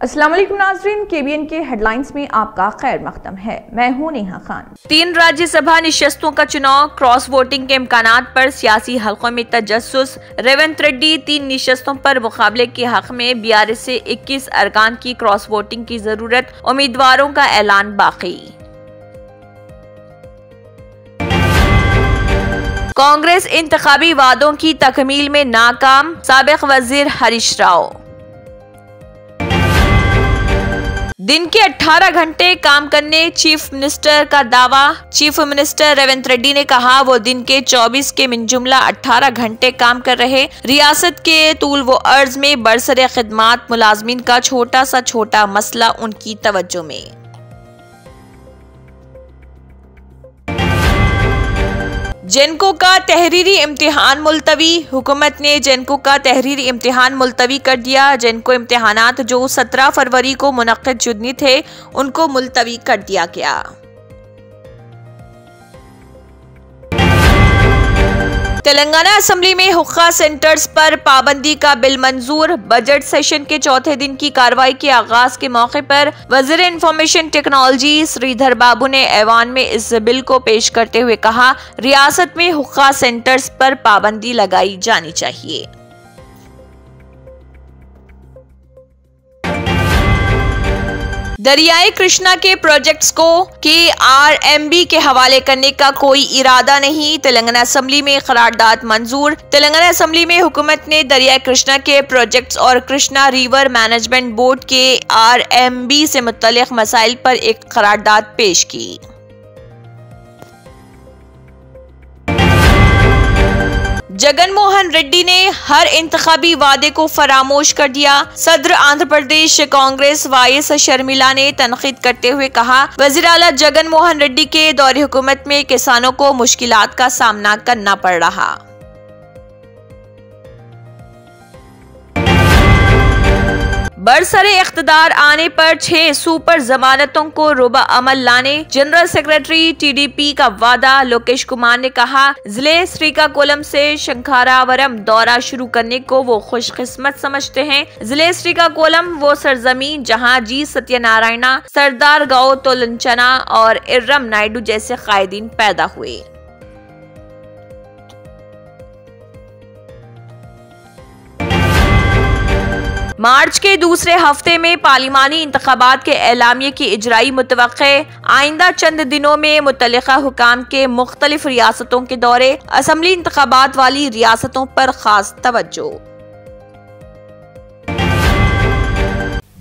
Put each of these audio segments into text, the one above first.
वालेकुम नाजरीन, केबीएन के हेडलाइंस में आपका खैर मकदम है। मैं हूँ नेहा खान। तीन राज्यसभा निशस्तों का चुनाव, क्रॉस वोटिंग के इम्कान पर सियासी हलकों में तजस रेवंत रेड्डी तीन निशस्तों पर मुकाबले के हक में बी आर एस ऐसी इक्कीस अरकान की क्रॉस वोटिंग की ज़रूरत, उम्मीदवारों का ऐलान बाकी। कांग्रेस इंतखाबी वादों की तकमील में नाकाम, सबक वज़ीर हरीश राव। दिन के 18 घंटे काम करने चीफ मिनिस्टर का दावा। चीफ मिनिस्टर रेवंत रेड्डी ने कहा, वो दिन के 24 के मिनजुमला 18 घंटे काम कर रहे। रियासत के तूल व अर्ज़ में बरसरे खदमात मुलाजमीन का छोटा सा छोटा मसला उनकी तवज्जो में। जेनको का तहरीरी इम्तिहान मुलतवी, हुकूमत ने जेनको का तहरीरी इम्तिहान मुलतवी कर दिया। जेनको इम्तिहान जो 17 फरवरी को मुनद जुदनी थे, उनको मुलतवी कर दिया गया। तेलंगाना असेंबली में हुक्का सेंटर्स पर पाबंदी का बिल मंजूर। बजट सेशन के चौथे दिन की कार्रवाई के आगाज़ के मौके पर वज़ीर इंफॉर्मेशन टेक्नोलॉजी श्रीधर बाबू ने ऐवान में इस बिल को पेश करते हुए कहा, रियासत में हुक्का सेंटर्स पर पाबंदी लगाई जानी चाहिए। दरियाई कृष्णा के प्रोजेक्ट्स को के आर एम बी के हवाले करने का कोई इरादा नहीं। तेलंगाना असम्बली में करारदाद मंजूर। तेलंगाना असम्बली में हुकूमत ने दरियाए कृष्णा के प्रोजेक्ट्स और Krishna river management board K R M B से मुतल मसाइल पर एक करारदाद पेश की। जगन मोहन रेड्डी ने हर इंतबी वादे को फरामोश कर दिया। सदर आंध्र प्रदेश कांग्रेस वाइस शर्मिला ने तनखीद करते हुए कहा, वज़ीर अला जगन मोहन रेड्डी के दौरे हुकूमत में किसानों को मुश्किल का सामना करना पड़ रहा। बरसरे इकतदार आने पर छह सुपर जमानतों को रुबा अमल लाने, जनरल सेक्रेटरी टीडीपी का वादा, लोकेश कुमार ने कहा, ज़िले श्रीकाकुलम से शंखारावरम दौरा शुरू करने को वो खुशकिस्मत समझते हैं। ज़िले श्रीकाकुलम, वो सरजमीन जहाँ जी सत्यनारायणा, सरदार गाओ तोलंचना और इर्रम नायडू जैसे कायदीन पैदा हुए। मार्च के दूसरे हफ़्ते में पार्लिमानी इंतबात के एलामिया की इजराई मुतव आइंदा चंद दिनों में मुतल हुकाम के मुख्तलिफ़ रियासतों के दौरे, असम्बली इंतबात वाली रियासतों पर खास तवज्जो।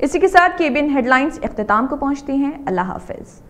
इसी के साथ केबिन हेडलाइंस अख्ताम को पहुँचती हैं। अल्लाह हाफिज़।